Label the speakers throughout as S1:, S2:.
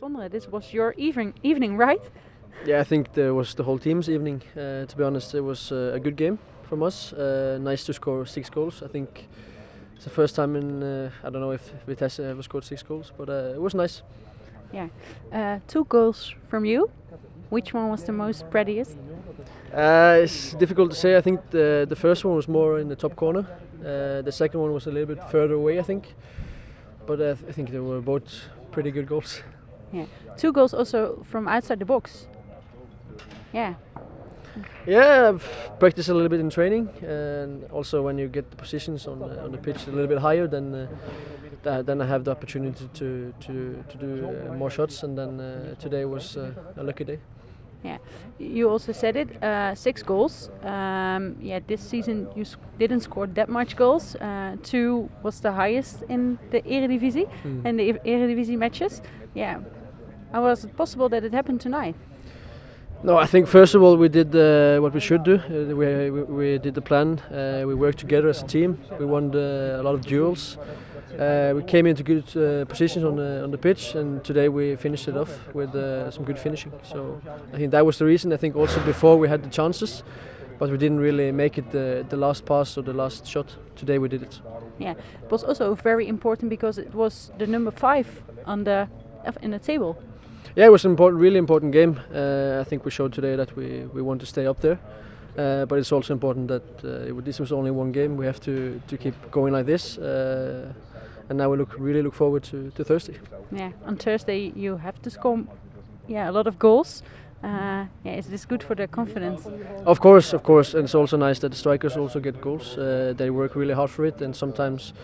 S1: Sondre, this was your evening, evening, right?
S2: Yeah, I think there was the whole team's evening. Uh, to be honest, it was uh, a good game from us. Uh, nice to score six goals. I think it's the first time in uh, I don't know if Vitesse ever scored six goals, but uh, it was nice.
S1: Yeah, uh, two goals from you. Which one was the most prettiest?
S2: Uh, it's difficult to say. I think the the first one was more in the top corner. Uh, the second one was a little bit further away. I think, but I think they were both pretty good goals.
S1: Yeah, two goals also from outside the box. Yeah,
S2: Yeah, I've practiced a little bit in training, and also when you get the positions on the, on the pitch a little bit higher, then uh, tha- then I have the opportunity to to, to do uh, more shots, and then uh, today was uh, a lucky day.
S1: Yeah. You also said it. Uh, six goals. Um, yeah, this season you didn't score that much goals. Uh, two was the highest in the Eredivisie
S2: Mm.
S1: in the Eredivisie matches. Yeah. How was it possible that it happened tonight?
S2: No, I think first of all we did uh, what we should do. Uh, we, we, we did the plan. Uh, we worked together as a team. We won the, a lot of duels. Uh, we came into good uh, positions on the on the pitch, and today we finished it off with uh, some good finishing. So I think that was the reason. I think also before we had the chances, but we didn't really make it the, the last pass or the last shot. Today we did it.
S1: Yeah, it was also very important because it was the number five on the in the table.
S2: Yeah, it was an important, really important game. Uh, I think we showed today that we, we want to stay up there. Uh, but it's also important that uh, this was only one game. We have to, to keep going like this. Uh, and now we look really look forward to, to Thursday.
S1: Yeah, on Thursday you have to score, yeah, a lot of goals. Uh, yeah, is this good for their confidence?
S2: Of course, of course, and it's also nice that the strikers also get goals. Uh, they work really hard for it, and sometimes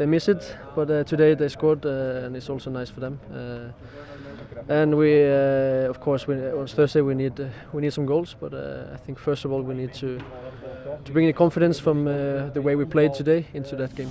S2: they miss it. But uh, today they scored, uh, and it's also nice for them. Uh, and we, uh, of course, we, on Thursday we need uh, we need some goals. But I think first of all we need to to bring the confidence from the way we played today into that game.